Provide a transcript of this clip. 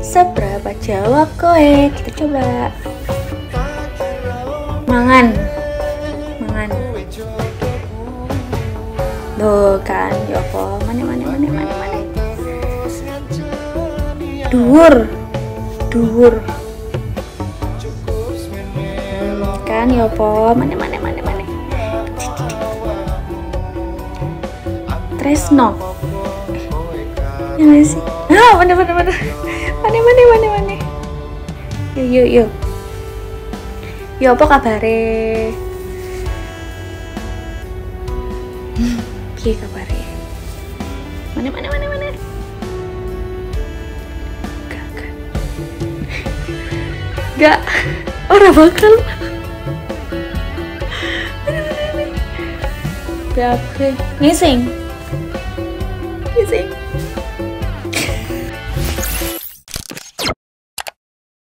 Seberapa jawab kowe? Kita coba. Mangan. Mangan. Tuh kan, ya apa? Mana mana mana mana mana. Dhuwur. Hmm, kan ya apa? Mana mana mana mana. Tresno. Ya nggak sih? Ah, mana mana mana. Mana mana mana mana. Yuk yuk yuk. Yo apa kabare? Hmm, Piye kabare? Mana mana mana mana? Gak gak. Gak. Ora bakal. Mana. Bebe. Ngising.